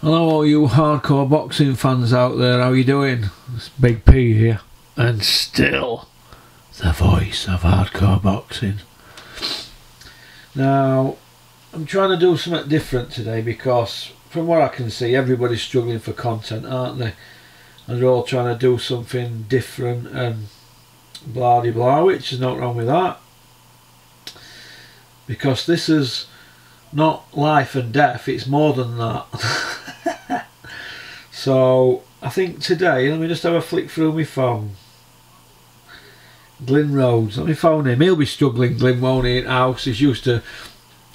Hello, all you hardcore boxing fans out there. How you doing? It's Big P here, and still the voice of hardcore boxing. Now, I'm trying to do something different today because, from what I can see, everybody's struggling for content, aren't they? And they're all trying to do something different and blah de blah, which is not wrong with that. Because this is not life and death, it's more than that. so I think today, let me just have a flick through my phone. Glyn Rhodes, let me phone him. He'll be struggling, Glyn, won't he, in house. He's used to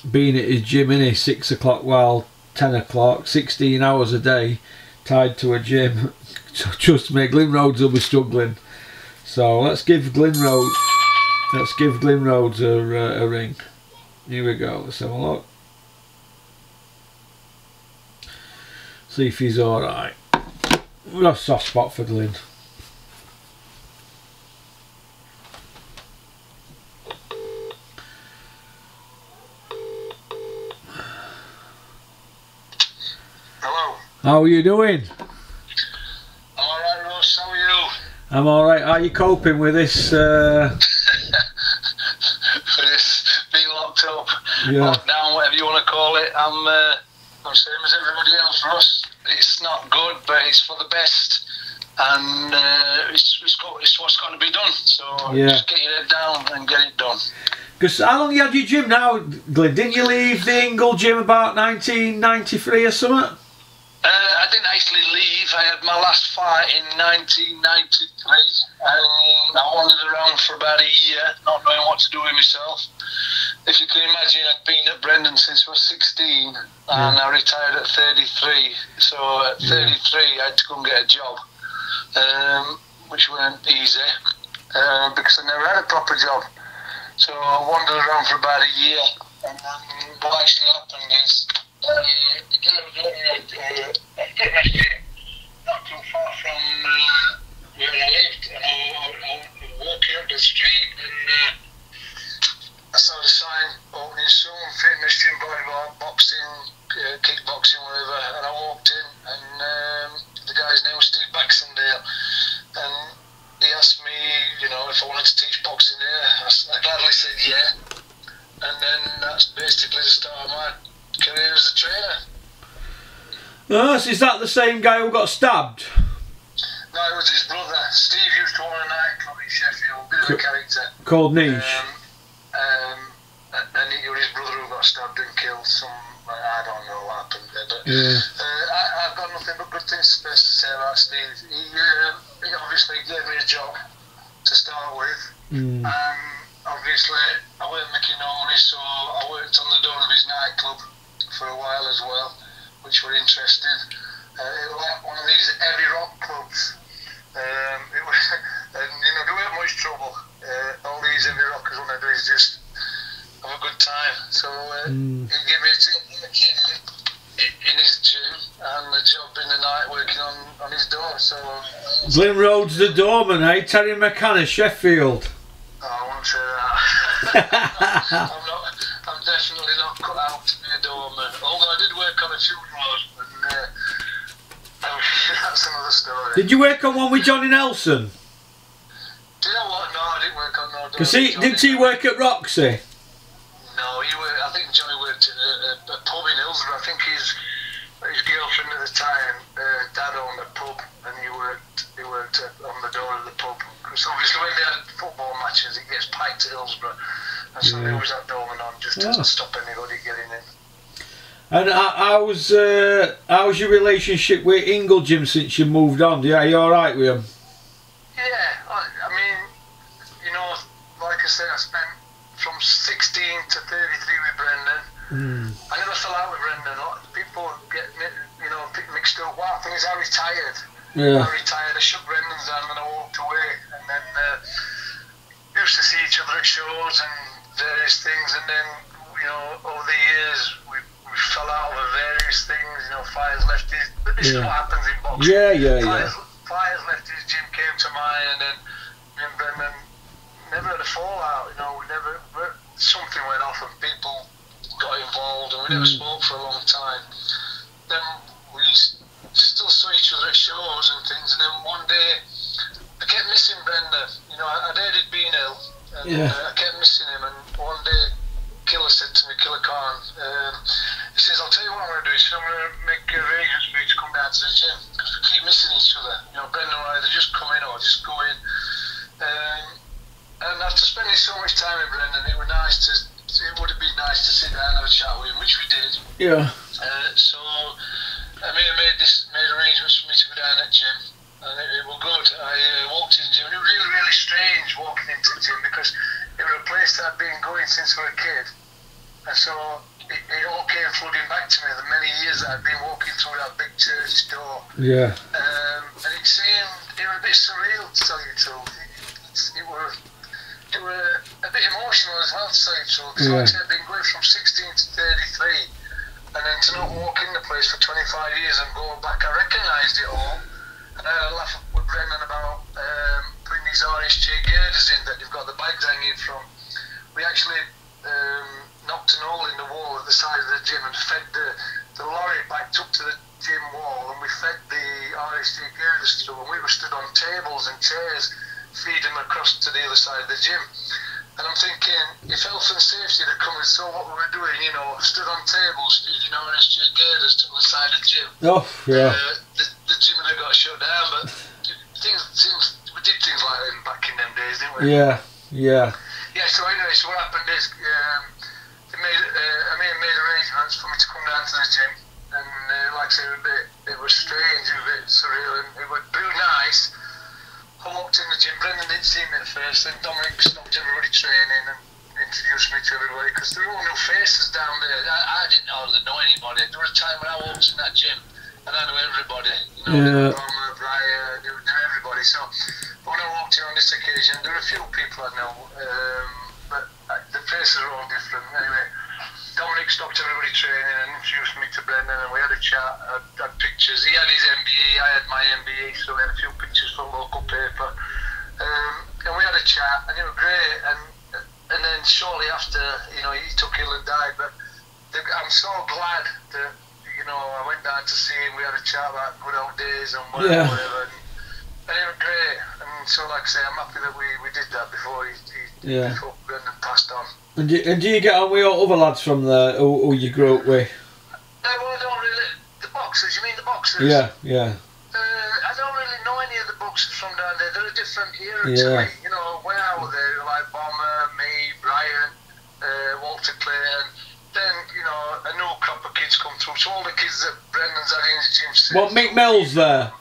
being at his gym, in his 6 o'clock while 10 o'clock, 16 hours a day tied to a gym. So trust me, Glyn Rhodes will be struggling. So let's give Glyn Rhodes, let's give Glyn Rhodes a, uh, a ring. Here we go, let's have a look. See if he's alright. We've got a soft spot for Glyn. Hello. How are you doing? I'm alright, Ross. How are you? I'm alright. How are you coping with this? Uh, For this being locked up, yeah. locked down, whatever you want to call it. I'm, uh, I'm same as everybody else, Ross. Not good, but it's for the best, and uh, it's, it's, got, it's what's got to be done. So Yeah. just get your head down and get it done. Because how long you had your gym now, Glyn? Didn't you leave the Ingle gym about 1993 or something? Uh, I didn't actually leave. I had my last fight in 1993, and I wandered around for about a year, not knowing what to do with myself. If you can imagine, I'd been at Brendan since I was 16, and I retired at 33. So at Yeah. 33, I had to go and get a job, um, which weren't easy uh, because I never had a proper job. So I wandered around for about a year, and then what actually happened is the guy was running a, a fitness gym not too far from where I lived, and I, I, I was walking up the street, and I saw the sign opening soon, fitness gym, volleyball, boxing, uh, kickboxing, uh, whatever, and I walked in, and um, the guy's name was Steve Baxendale, and he asked me, you know, if I wanted to teach boxing there. I, s- I gladly said yeah, and then that's basically the start of my career as a trainer. Oh, so is that the same guy who got stabbed? No, it was his brother. Steve used to own a nightclub in Sheffield, bit of a character. Called Niche. Um, um, and it was his brother who got stabbed and killed. Some I don't know what happened there, but Yeah. uh, I, I've got nothing but good things to say about Steve. He, uh, he obviously gave me a job to start with. Mm. Um, obviously, I weren't making no money, so I worked on the door of his nightclub for a while as well, which were interesting. Uh, it was like one of these heavy rock clubs. Um, it was, and you know, there weren't much trouble. Uh, all these heavy rockers want to do is just have a good time. So uh, Mm. he gave me a gym in- in his gym and a job in the night working on, on his door. So uh, Glyn Rhodes the doorman, eh? Terry McCann, Sheffield. Oh, I won't say that. I'm not. I'm definitely not cut out to be a doorman. Although Did on a funeral, and uh, that's another story. Did you work on one with Johnny Nelson? Do you know what? No, I didn't work on no. Because he didn't he work at Roxy? No, he worked. I think Johnny worked in a, a, a pub in Hillsborough. I think his his girlfriend at the time, uh, dad owned a pub, and he worked. He worked at, on the door of the pub. Because obviously when they had football matches, it gets packed at Hillsborough, and so they Yeah. always had doorman on just to Oh. stop anybody getting in. And how- how's uh, how's your relationship with Ingle Jim since you moved on? Yeah, you all right with him? Yeah, I, I mean, you know, like I said, I spent from 16 to 33 with Brendan. Mm. I never fell out with Brendan. A lot of People get, you know, pick- mixed up. What happened is I retired. Yeah. I retired, I shook Brendan's hand and I walked away. And then uh, used to see each other at shows and various things. And then, you know, over the years, we, we fell out over various things. You know, fires left his. But this is what happens in boxing. Yeah, yeah, yeah. Fires, Fires left his gym, came to mine, and then me and Brendan never had a fallout. You know, we never. Something went off and people got involved, and we never Mm. spoke for a long time. Then we still saw each other at shows and things. And then one day, I kept missing Brenda. You know, I, I'd heard he'd been ill, and Yeah. uh, I kept missing him. And one day, Killer said to me, Killer Khan, um, he says, "I'll tell you what I'm going to do. He said, I'm going to make arrangements for you to come down to the gym because we keep missing each other. You know, Brenda will either just come in or just go in." Um, and after spending so much time with Brendan, it was nice to. It would have been nice to sit down and have a chat with him, which we did. Yeah. Uh, so I made, made this made arrangements for me to go down at the gym, and it, it was good. I uh, walked in the gym. and It was really really strange walking into the gym because it was a place that I'd been going since I was a kid, and so it, it all came flooding back to me. The many years that I'd been walking through that big church door, Yeah. um, and it seemed it was a bit surreal to tell you the truth. It, it, it was it was a bit emotional as well to tell you the truth. So Yeah. I'd been going from 16 to 33, and then to not walk in the place for 25 years and go back, I recognised it all. And I had a laugh with Brendan about um, putting these RSJ girders in that they've got the bags hanging from. We actually um, knocked an hole in the wall at the side of the gym and fed the, the lorry backed up to the gym wall and we fed the RSJ girders through and we were stood on tables and chairs feeding them across to the other side of the gym. And I'm thinking, if health and safety had come and saw what we were doing, you know, stood on tables feeding RSJ girders to the side of the gym, Oh, yeah. uh, the, the gym would have got shut down. But things, things, we did things like that back in them days, didn't we? Yeah. Yeah. Yeah, so anyway, so what happened is um, they made, uh, I made, made arrangements for me to come down to the gym. And uh, like I said, it was, a bit, it was strange, it was a bit surreal, and it was really nice. I walked in the gym, Brendan didn't see me at first, then Dominic stopped everybody training and introduced me to everybody because there were all new faces down there. I, I didn't hardly know anybody. There was a time when I walked in that gym and I knew everybody. You know, Yeah. Roma, Brian, knew, knew everybody. So when I walked in on this occasion, there were a few people I know, um, but uh, the faces were all different. Anyway, Dominic stopped everybody training and introduced me to Brendan, and we had a chat. I had pictures. He had his MBE, I had my MBE, so we had a few pictures from local paper. Um, and we had a chat, and it was great. And and then shortly after, you know, he took ill and died. But the, I'm so glad that you know I went down to see him. We had a chat about good old days and whatever. Yeah. whatever and, and it was great. And so, like I say, I'm happy that we, we did that before he, he Yeah. before Brendan passed on. And do, and do you get on with all other lads from there who, who you grew up with? No, well, I don't really. The boxers, you mean the boxers? Yeah. Yeah. Uh, I don't really know any of the boxers from down there. They're a different era Yeah. to me. You know, when I was there, like Bomber, me, Brian, uh, Walter Clayton. Then, you know, a new crop of kids come through. So all the kids that Brendan's had in his gym. since- What, Mick Mills there?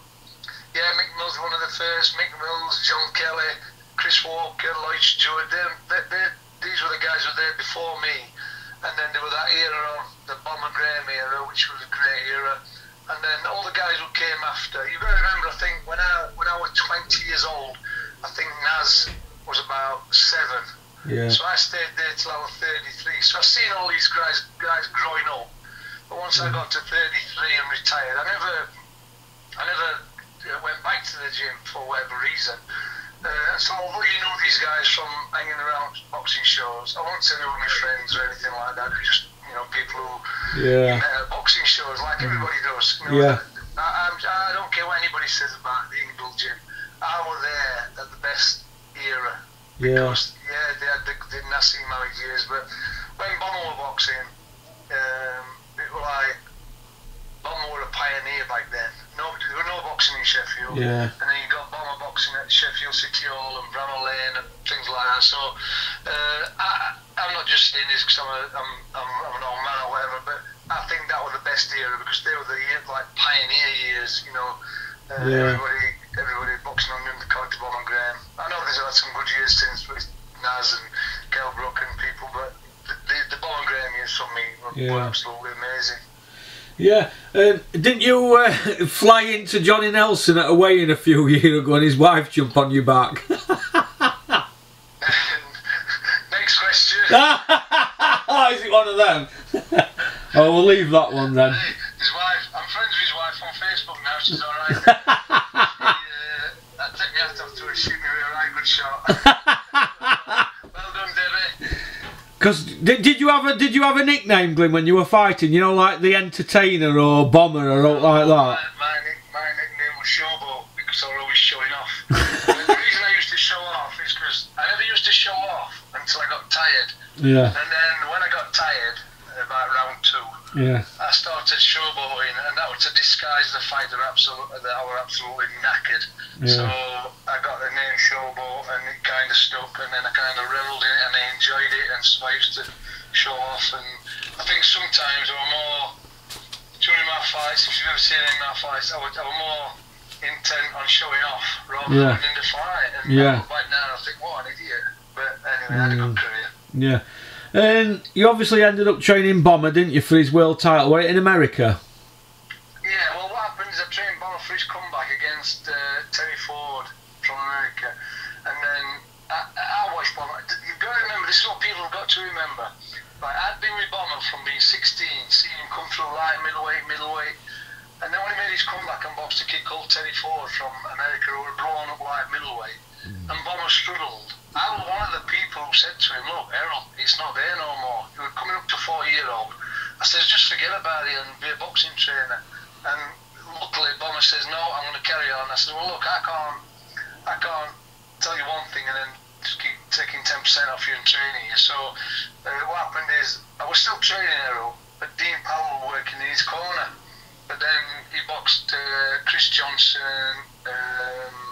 Yeah, Mick Mills one of the first. Mick Mills, John Kelly, Chris Walker, Lloyd Stewart. Them, they, they, these were the guys who were there before me. And then there was that era of the Bomber Graham era, which was a great era. And then all the guys who came after. You've got to remember, I think when I when I was 20 years old, I think Naz was about seven. Yeah. So I stayed there till I was 33. So I've seen all these guys guys growing up. But once I got to 33 and retired, I never I never uh, went back to the gym for whatever reason. Uh, so although you know these guys from hanging around boxing shows, I won't say they were my friends or anything like that. They're just you know people who Yeah. met at boxing shows like everybody does. You know, Yeah. I, I'm, I don't care what anybody says about the Inglewood gym. I was there at the best era. Yeah. Because, yeah, they had the, the Naseem Hamed years, but when Bomber were boxing, um, it was like Bomber were a pioneer back then. Nobody, there were no boxing in Sheffield. Yeah. And then you got Bomber boxing at Sheffield City Hall and Bramall Lane and things like that. So uh, I, I'm not just saying this because I'm, a, I'm, I'm, I'm an old man or whatever, but I think that was the best era because they were the year, like pioneer years, you know. Uh, Yeah. Everybody, everybody boxing under the of Bomber Graham. I know there's had some good years since with Naz and Kel and people, but the, the, the Bomber Graham years for me were, were absolutely amazing. Yeah. Um, didn't you uh, fly into Johnny Nelson at a weigh-in a few years ago and his wife jump on your back? Next question. is it one of them? oh, we'll leave that one then. Hey, his wife, I'm friends with his wife on Facebook now, she's alright. she, uh, I me out of to shoot me a right good shot. well done, Debbie. Because did, did you have a did you have a nickname, Glyn, when you were fighting? You know, like the Entertainer or Bomber or all like that. My, my, my nickname was Showboat because I was always showing off. the reason I used to show off is because I never used to show off until I got tired. Yeah, And then when I got tired, about round two, yeah, I started showboating, and that was to disguise the fact that, absolute, that I were absolutely knackered. So I got the name Showboat, and it kind of stuck, and then I kind of revelled in it, and I enjoyed it, and so I used to show off. And I think sometimes I was more during my fights. If you've ever seen any of my fights, I was, I was more intent on showing off rather Yeah. than in the fight. And Yeah. Back now, I think, what an idiot. But anyway, I had a good Mm. career. yeah. And you obviously ended up training Bomber, didn't you, for his world title? weight in America? Yeah, well, what happened is I trained Bomber for his comeback against uh, Terry Ford from America, and then I, I watched Bomber. You've got to remember, this is what people have got to remember. Like, I'd been with Bomber from being 16, seeing him come through light, middleweight, middleweight, and then when he made his comeback and boxed a kid called Terry Ford from America who were blown up light middleweight, and Bomber struggled. I was one of the people who said to him, look, Herol, it's not there no more. You were coming up to 40 year old. I said, just forget about it and be a boxing trainer. And luckily, Bomber says, no, I'm going to carry on. I said, well, look, I can't, I can't tell you one thing and then just keep taking 10% off you and training you. So uh, what happened is, I was still training Herol, but Dean Powell was working in his corner. But then he boxed uh, Chris Johnson, um,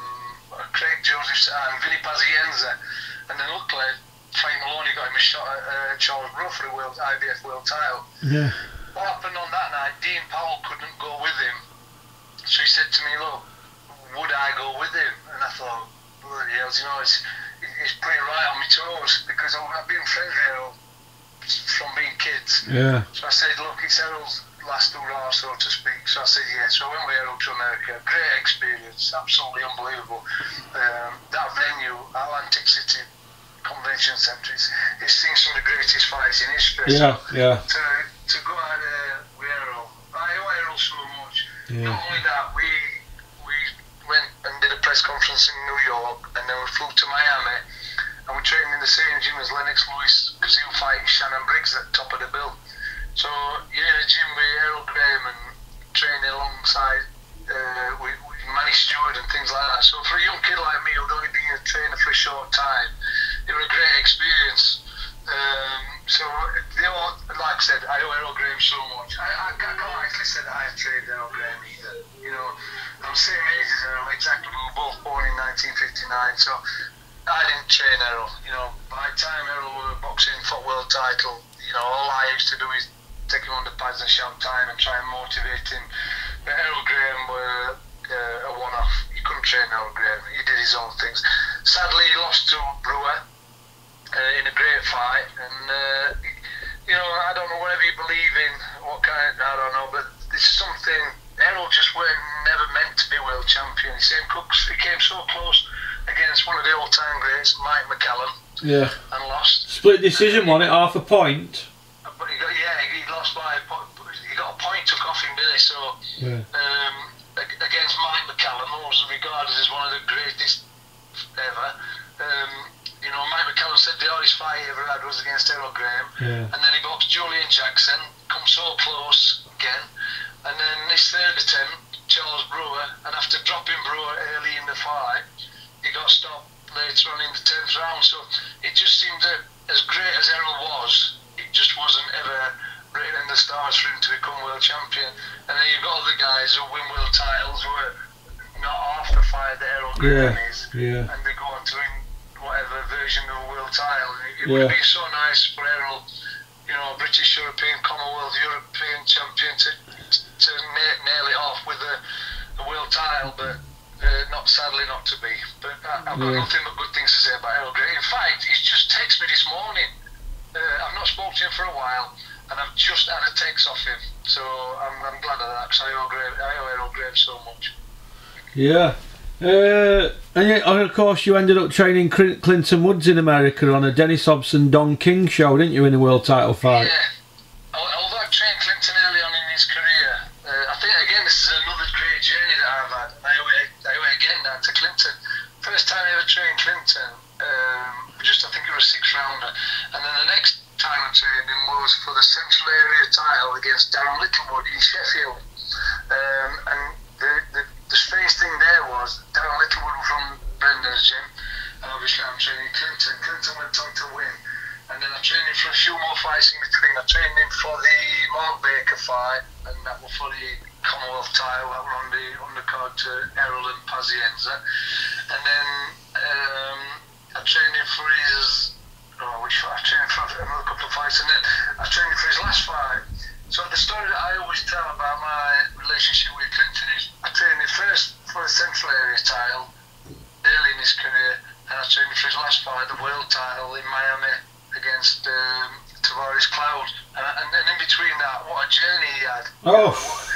Craig Josephs, and Vinny Pazienza. And then luckily, Frank Maloney got him a shot at uh, Charles Brewer for the world, IBF world title. Yeah. What happened on that night, Dean Powell couldn't go with him. So he said to me, look, would I go with him? And I thought, bloody hell, you know, it's, it's pretty right on my toes because I've I've been friends with him from being kids. Yeah. So I said, look, it's Herol's last hurrah, so to speak. So I said, yeah. So I went with Herol to America. Great experience, absolutely unbelievable. Um, that venue, Atlantic City Convention Centre, it's, it's seen some of the greatest fights in history. Yeah. So Yeah. to, to go out there with Herol, I owe Herol so much. Yeah. Not only that, we we went and did a press conference in New York, and then we flew to Miami, and we trained in the same gym as Lennox Lewis because he was fighting Shannon Briggs at the top of the bill. So you're in a gym with Herol Graham and training alongside uh, with, with Manny Steward and things like that. So for a young kid like me who'd only been a trainer for a short time, it was a great experience. Um, so, they know, like I said, I owe Herol Graham so much. I, I can't actually say that I trained Herol Graham either. You know, I'm same age as Herol, exactly. We were both born in 1959, so I didn't train Herol. You know, by the time Herol was boxing for world title, you know, all I used to do is take him on the pads and shout time and try and motivate him. But Herol Graham were uh, a one-off. You couldn't train Herol Graham. He did his own things. Sadly, he lost to Brewer uh, in a great fight. And, uh, you know, I don't know whatever you believe in, what kind, I don't know, but it's something, Herol just weren't never meant to be world champion. Same Cooks, he came so close against one of the all-time greats, Mike McCallum, Yeah. and lost. Split decision, won it half a point. So, Yeah. um, against Mike McCallum, who was regarded as one of the greatest ever. Um, you know, Mike McCallum said the hardest fight he ever had was against Herol Graham. Yeah. And then he boxed Julian Jackson, come so close again. And then this third attempt, Charles Brewer, and after dropping Brewer early in the fight, he got stopped later on in the 10th round. So it just seemed that as great as Herol was, it just wasn't ever written in the stars for him to become world champion. And then you've got other guys who win world titles who are not half the fight that Herol Graham Yeah. is Yeah. and they go on to win whatever version of a world title. It, it Yeah. would be so nice for Herol, you know, British European, Commonwealth European champion to to na- nail it off with a, a world title, but uh, not sadly not to be. But I, I've got Yeah. nothing but good things to say about Herol Graham. In fact, he's just texted me this morning. Uh, I've not spoken to him for a while, and I've just had a text off him. So I'm, I'm glad of that because I owe Graham, I owe Herol Graham so much. Yeah. Uh, and, and of course, you ended up training Clinton Woods in America on a Dennis Hobson Don King show, didn't you, in a world title fight? Yeah. Al- Although I trained Clinton early on in his career, uh, I think again this is another great journey that I've had. I owe it, I owe it again now to Clinton. First time I ever trained Clinton, um, just I think it was a six rounder, and then the next time of was for the Central Area title against Darren Littlewood in Sheffield. Um, and the, the, the strange thing there was Darren Littlewood from Brendan's gym, and obviously I'm training Clinton. Clinton went on to win. And then I trained him for a few more fights in between. I trained him for the Mark Baker fight, and that was for the Commonwealth title that were on the undercard to Errol and Pazienza. And then um, I trained him for his oh, which? I trained for another fights, and then I trained for his last fight. So the story that I always tell about my relationship with Clinton is I trained him first for the Central Area title early in his career, and I trained him for his last fight, the world title in Miami against um, Tavoris Cloud. And, and then in between that, what a journey he had. Oh. What,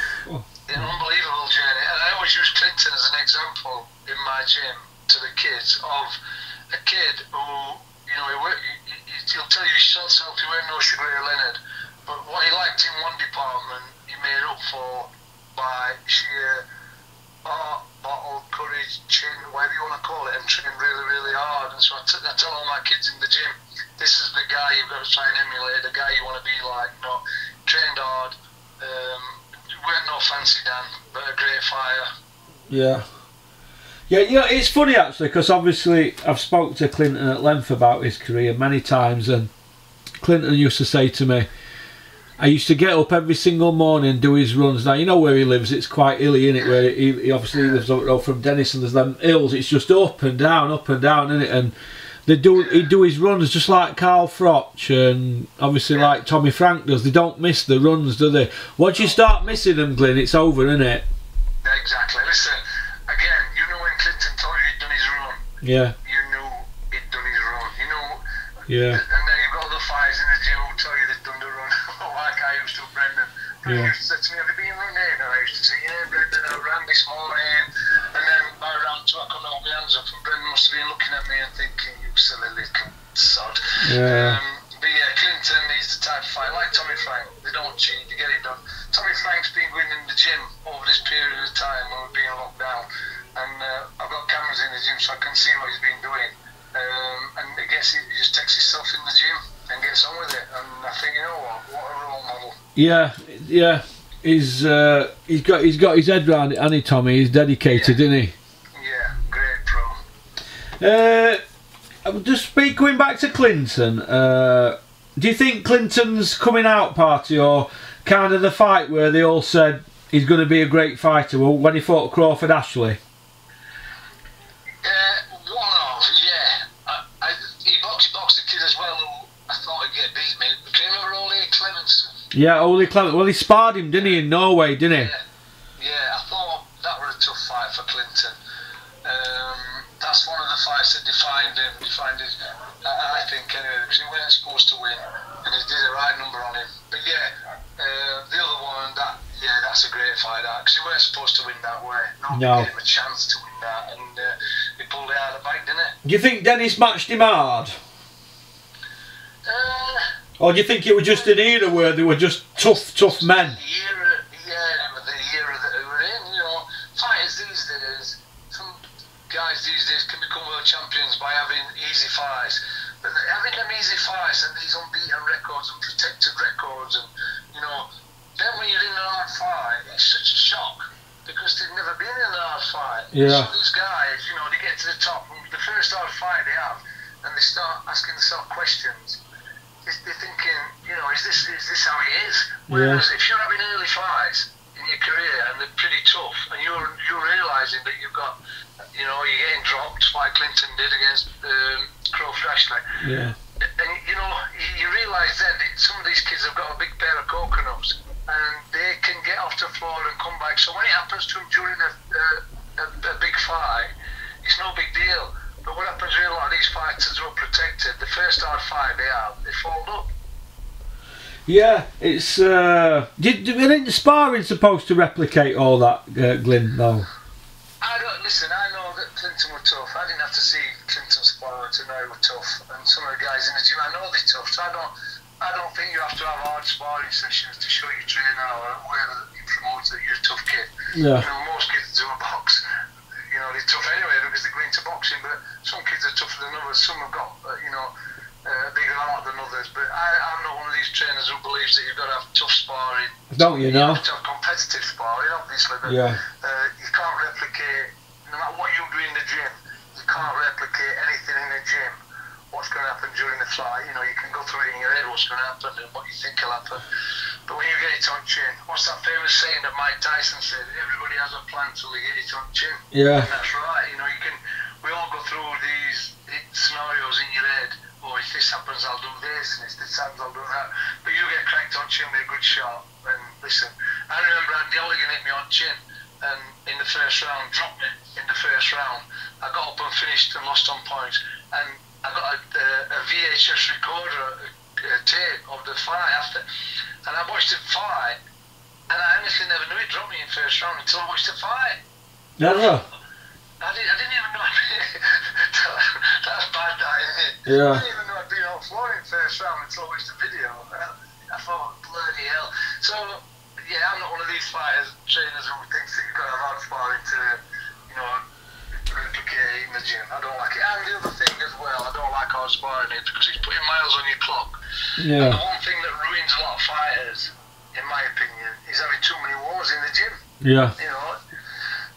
an unbelievable journey. And I always use Clinton as an example in my gym to the kids of a kid who, you know, he, work, he, he, he'll tell you himself he weren't no Sugar Ray Leonard, but what he liked in one department, he made up for by sheer heart, bottle, courage, chin, whatever you want to call it, and trained really, really hard. And so I, t- I tell all my kids in the gym, this is the guy you've got to try and emulate, the guy you want to be like. You know, trained hard, um, weren't no fancy Dan, but a great fire. Yeah. Yeah, know, it's funny actually because obviously I've spoke to Clinton at length about his career many times, and Clinton used to say to me, I used to get up every single morning and do his runs. Now you know where he lives; it's quite hilly, in it? Where he, he obviously lives up from Dennis, and there's them hills. It's just up and down, up and down, in it? And they do he do his runs just like Carl Froch and obviously like Tommy Frank does. They don't miss the runs, do they? Once you start missing them, Glyn, it's over, isn't it? Exactly. Listen, again, you know when Clinton told you he'd done his run, Yeah, you knew he'd done his run. You know, yeah, and then you've got other fighters in the gym who tell you they've done the run, like I used to, Brendan. Brendan Yeah. used to say to me, have you been running? And I used to say, yeah, Brendan, I ran this morning. And then by round two, I couldn't hold my hands up, and Brendan must have been looking at me and thinking, you silly little sod. Yeah. Um, but yeah, Clinton, he's the type of fight, like Tommy Frank, they don't cheat, they get it done. Tommy Frank's been going in the gym over this period of time when we've been locked down, and uh, I've got cameras in the gym so I can see what he's been doing. Um, and I guess he just takes himself in the gym and gets on with it. And I think, you know what, what a role model. Yeah, yeah. He's uh, he's got he's got his head round it, and he Tommy. He's dedicated, isn't he? Yeah, great pro. Uh, just speak going back to Clinton. Uh, do you think Clinton's coming out party or kind of the fight where they all said he's going to be a great fighter? Well, when he fought Crawford Ashley. Uh, one off, yeah. I, I, he boxed, boxed the kid as well who I thought he'd get beat me. Can you remember Ole Ole Clement. Well, he sparred him, didn't he, in Norway, didn't he? Yeah, yeah, I thought that was a tough fight for Clinton. Um, that's one of the fights that defined him, defined his, I, I think anyway, because he wasn't supposed to win, and he did the right number on him. But yeah, uh, the other one, that yeah, that's a great fight, because he wasn't supposed to win that way. Nobody No. gave him a chance to win that, and uh, he pulled it out of the bag, didn't he? Do you think Dennis matched him hard? Or do you think it was just an era where they were just tough, tough men? The era, yeah, the era that we were in, you know, fighters these days, some guys these days can become world champions by having easy fights. But having them easy fights and these unbeaten records and protected records, and you know, then when you're in a hard fight, it's such a shock because they've never been in a hard fight. Yeah. So these guys, you know, they get to the top, and the first hard fight they have, and they start asking themselves questions is they're thinking, you know, is this is this how it is? Whereas if you're having early fights in your career and they're pretty tough, and you're you're realizing that you've got, you know, you're getting dropped like Clinton did against um, Crawford Ashley, Yeah. and you know, you, you realise then that some of these kids have got a big pair of coconuts, and they can get off the floor and come back. So when it happens to them during a, a, a, a big fight, it's no big deal. But what happens with a lot of these fighters who are protected, the first hard fight they have, they fold up. Yeah, it's. Uh, did, isn't sparring supposed to replicate all that, uh, Glyn? No. I don't listen. I know that Clinton were tough. I didn't have to see Clinton spar to know he were tough, and some of the guys in the gym, I know they're tough. So I don't. I don't think you have to have hard sparring sessions to show your trainer or whoever you promote that you're a tough kid. Yeah. You know, most kids do a box. You they're tough anyway because they're going to boxing. But some kids are tougher than others. Some have got, uh, you know, uh, bigger harder than others, but I, I'm not one of these trainers who believes that you've got to have tough sparring. Don't you You know? have to have competitive sparring, obviously, but Yeah. uh, you can't replicate, no matter what you do in the gym, you can't replicate anything in the gym. What's going to happen during the fight? You know, you can go through it in your head what's going to happen and what you think will happen. But when you get it on chin, what's that famous saying that Mike Tyson said? Everybody has a plan till they get it on chin. Yeah. And that's right. You know, you can. We all go through these scenarios in your head. Oh, if this happens, I'll do this, and if this happens, I'll do that. But you get cracked on chin with a good shot. And listen, I remember Andy Olligan hit me on chin, and in the first round, dropped me in the first round. I got up and finished and lost on points, and VHS recorder, a tape of the fight after, and I watched the fight. And I honestly never knew he dropped me in first round until I watched the fight. Never. I didn't, I didn't even know. That's bad, that, isn't it? Yeah. I didn't even know I'd been on floor in first round until I watched the video. I thought, bloody hell. So, yeah, I'm not one of these fighters, trainers who thinks that you've got a have hard sparring to, you know, in the gym. I don't like it. And the other thing as well, I don't like hard sparring it because it's putting miles on your clock. And Yeah. the one thing that ruins a lot of fighters, in my opinion, is having too many wars in the gym Yeah. you know,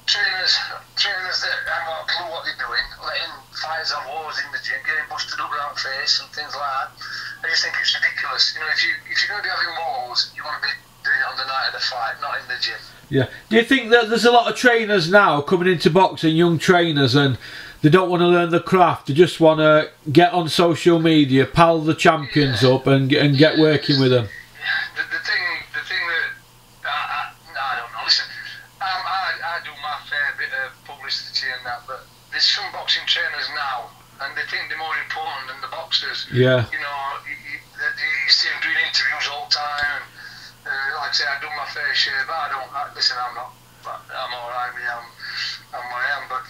trainers, trainers that haven't a clue what they're doing, letting fighters have wars in the gym, getting busted up around the face and things like that. I just think it's ridiculous. You know, if you if you're going to be having wars, you want to be doing it on the night of the fight, not in the gym. Yeah. Do you think that there's a lot of trainers now coming into boxing, young trainers, and they don't want to learn the craft. They just want to get on social media, pal the champions up, and and get working with them. The, the thing, the thing that I, I, I don't know. Listen, um, I I do my fair bit of publicity and that, but there's some boxing trainers now, and they think they're more important than the boxers. Yeah. you know, you, you, you see him doing interviews all the time. Like I say, I do my fair share, but I don't. I, listen, I'm not. But I'm all right. I'm, I'm what I am. But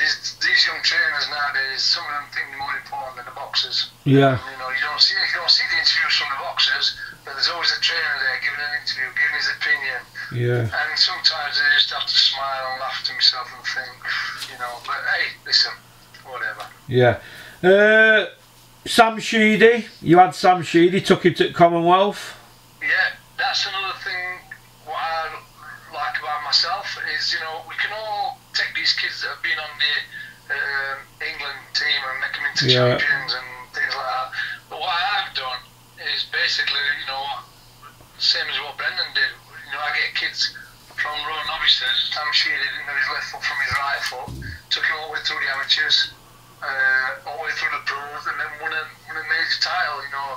these these young trainers nowadays, some of them think they're more important than the boxers. Yeah. You know, you don't see you don't see the interviews from the boxers, but there's always a trainer there giving an interview, giving his opinion. Yeah. And sometimes I just have to smile and laugh to myself and think, you know. But hey, listen, whatever. Yeah. Uh, Sam Sheedy. You had Sam Sheedy, took him to Commonwealth. Yeah, that's another thing. What I like about myself is, you know, we can all take these kids that have been on the um, England team and make them into Yeah. champions and things like that. But what I've done is basically, you know, same as what Brendan did. You know, I get kids from row novices. Sam Sheedy didn't know his left foot from his right foot. Took him all the way through the amateurs, uh, all the way through the pros, and then won a, won a major title. You know,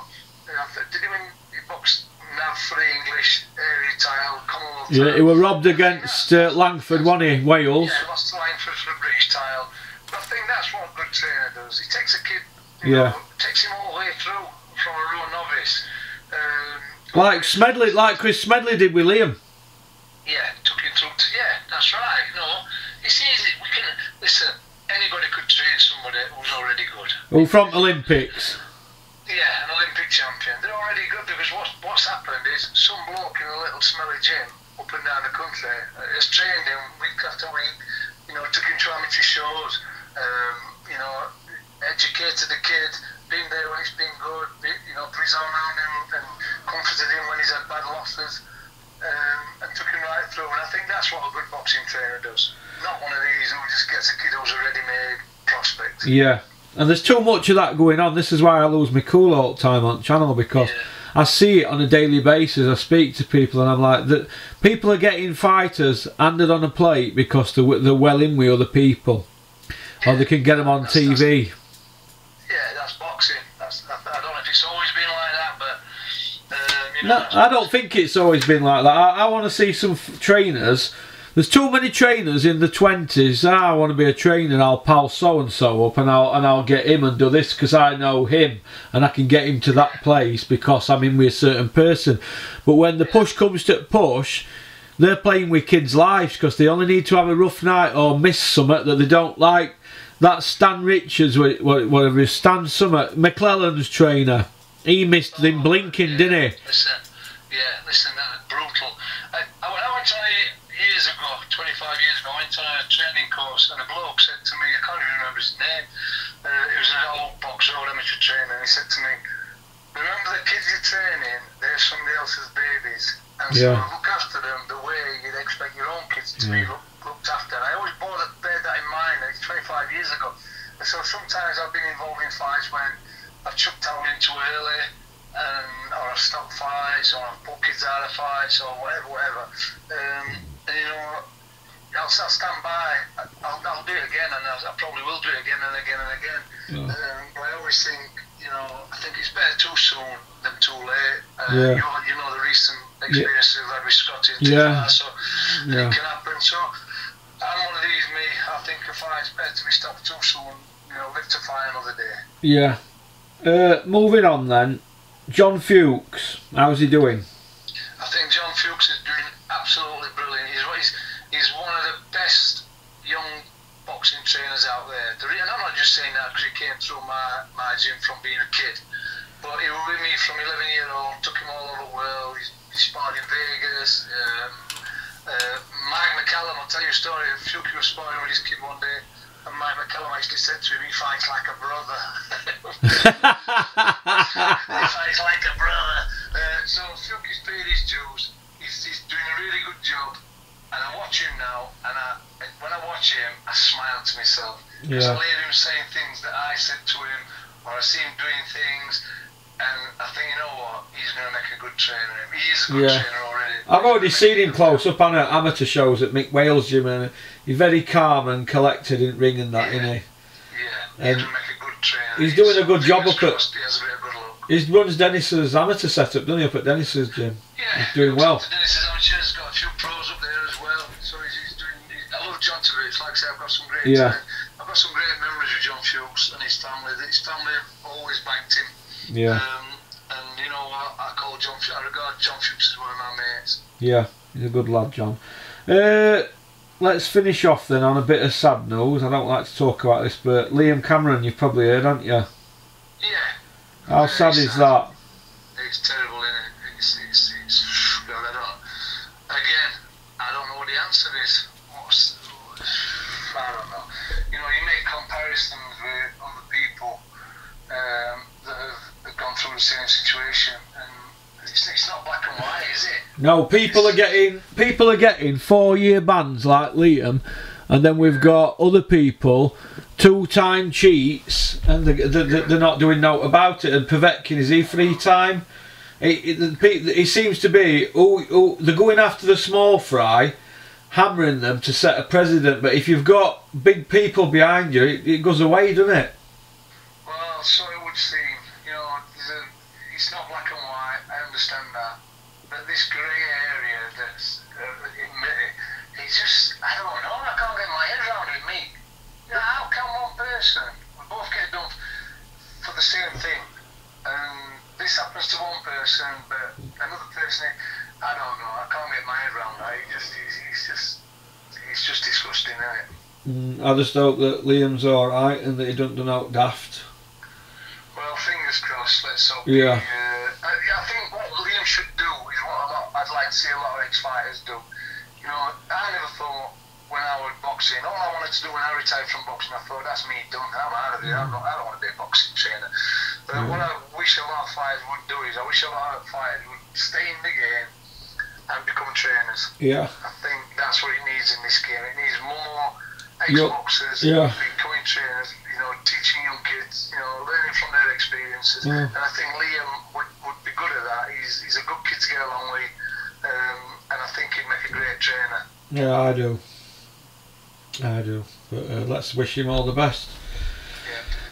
And I did he win? He boxed NAV three English area title, Commonwealth. Yeah, title. he were robbed against uh, Langford, wasn't he? Wales. Yeah, lost to Langford for the British title. But I think that's what a good trainer does. He takes a kid, you Yeah. know, takes him all the way through from a real novice. Um, Like Smedley, like Chris Smedley did with Liam. yeah, took him through to, yeah, that's right. No, it's easy. We can, listen, anybody could train somebody who's already good. Who from Olympics. Yeah, an Olympic champion. They're already good because what's, what's happened is some bloke in a little smelly gym up and down the country uh, has trained him week after week, you know, took him to amateur shows, um, you know, educated the kid, been there when it's been good, be- you know, put his arm around him and comforted him when he's had bad losses. Um, and took him right through, and I think that's what a good boxing trainer does. Not one of these who just gets a kid who's a ready-made prospect. Yeah. And there's too much of that going on. This is why I lose my cool all the time on channel because Yeah. I see it on a daily basis. I speak to people and I'm like, that people are getting fighters handed on a plate because they're, they're well in with other people, or they can get them on TV. Yeah, that's boxing. That's, I, I don't know if it's always been like that, but um, you know, that's I don't think it's always been like that. I, I want to see some f- trainers. There's too many trainers in the twenties. Ah, I want to be a trainer. And I'll pal so and so up, and I'll and I'll get him and do this because I know him, and I can get him to that place because I'm in with a certain person. But when the push comes to push, they're playing with kids' lives because they only need to have a rough night or miss something that they don't like. That Stan Richards, wha- wha- whatever, his Stan Summit, McClellan's trainer. He missed him blinking, didn't he? Listen, yeah, listen, that's brutal. I, I, when I years ago, 25 years ago, I went on a training course, and a bloke said to me, I can't even remember his name, uh, he was an old boxer Road Amateur Training. He said to me, "Remember the kids you're training? They're somebody else's babies, and Yeah. so look after them the way you'd expect your own kids to be look, looked after." And I always bore that, bear that in mind. It's 25 years ago, and so sometimes I've been involved in fights when I've chucked out in too early. And, or I've stopped fights, or I've put kids out of fights, or whatever, whatever. Um, and you know, I'll, I'll stand by. I'll, I'll do it again, and I'll, I probably will do it again and again and again. Yeah. Um, but I always think, you know, I think it's better too soon than too late. Uh, Yeah. you, know, you know the recent experience we've had with Scotty and Yeah. So Yeah. it can happen. So I'm one of these, me. I think a fight's better to be stopped too soon. You know, live to fight another day. Yeah. Uh, moving on then. John Fewkes, how's he doing? I think John Fewkes is doing absolutely brilliant. He's, he's, he's one of the best young boxing trainers out there. The re- And I'm not just saying that because he came through my, my gym from being a kid. But he was with me from 11 year old, took him all over the world. He's, he sparred in Vegas. Um, uh, Mike McCallum, I'll tell you a story. Fewkes was sparring with his kid one day. And Mike McCallum actually said to him, he fights like a brother. he fights like a brother. Uh, so has paid his dues. He's, he's doing a really good job. And I watch him now, and I, when I watch him, I smile to myself. Because I hear him saying things that I said to him, or I see him doing things, and I think, you know what, he's going to make a good trainer. He is a good Yeah. trainer already. I've already seen him close up on amateur shows at Mick Wales gym and he's very calm and collected in ring and that, isn't he? Yeah, he's to make a good trainer. he's doing a good job up at- He has a bit of good luck. He runs Dennis's amateur setup, doesn't he, up at Dennis's gym? Yeah, He's doing well. Dennis is amateur. Like I say, I've got some great. Yeah. Uh, I've got some great memories with John Fewkes and his family. His family always backed him. Yeah, Um, and you know what? I call John. I regard John Fewkes as one of my mates. yeah, he's a good lad, John. Uh, let's finish off then on a bit of sad news. I don't like to talk about this, but Liam Cameron, you've probably heard, haven't you? Yeah, How sad is that? it's terrible, isn't it? It's, it's, it's, God, I don't. Again, I don't know what the answer is. What's, I don't. You know, you make comparisons with other people um, that have, have gone through the same situation, and it's, it's not black and white, is it? No, people are getting people are getting four year bans like Liam, and then we've got other people two time cheats, and they- they- they- they're not doing note about it. And Povetkin is he free time? It, it, it seems to be oh, oh, they're going after the small fry, hammering them to set a precedent. But if you've got big people behind you, it, it goes away, doesn't it? Well, so it would seem. You know, a, it's not black and white. I understand that, but this grey area that's uh, it, it's just I don't know. I can't get my head around it. Me, you know, how can one person we both get done for the same thing, and this happens to one person, but another person, I don't know. I can't get my head around that. It just, it's, it's just, it's just disgusting, isn't it? Mm, I just hope that Liam's all right and that he doesn't do out daft. Well, fingers crossed. Let's hope. Yeah. He, uh, I, I think what Liam should do is what a lot, I'd like to see a lot of ex-fighters do. You know, I never thought when I was boxing, all I wanted to do when I retired from boxing, I thought that's me done. I'm out of here. I'm not, I don't want to be a boxing trainer. But Mm. what I wish a lot of fighters would do is, I wish a lot of fighters would stay in the game and become trainers. Yeah. I think that's what it needs in this game. It needs more Yeah. ex-boxers Yeah. becoming trainers, you know, teaching young kids, you know, learning from their experiences. Yeah. And I think Liam would, would be good at that. He's, he's a good kid to get along with, um, and I think he'd make a great trainer. Yeah, I do. I do. But uh, let's wish him all the best.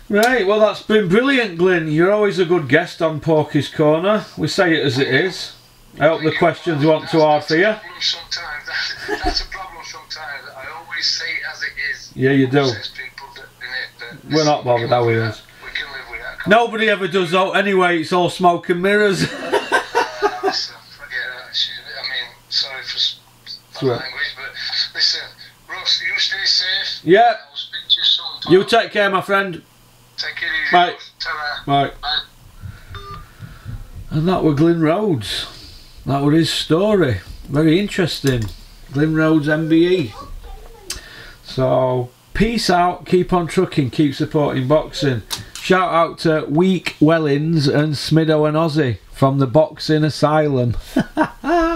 Right, well, that's been brilliant, Glyn. You're always a good guest on Porky's Corner. We say it as it is. I hope the questions want to hard for you. That's a problem Sometimes that's, that's a problem. Sometimes I always say it as it is. Yeah, you do. That, in it, that We're not bothered, we can are we, live us? with that. We can live with that. Nobody ever does though. Anyway, it's all smoke and mirrors. Uh, listen, forget that. I mean, sorry for bad Sure. language, but listen, Ross, you stay safe. yeah. I'll speak to you. You take care, my friend. Take it easy. Bye. Ross. Bye. And that were Glyn Rhodes. That was his story. Very interesting. Glyn Rhodes MBE. So, peace out. Keep on trucking. Keep supporting boxing. Shout out to Weak Wellings and Smido and Ozzy from the Boxing Asylum.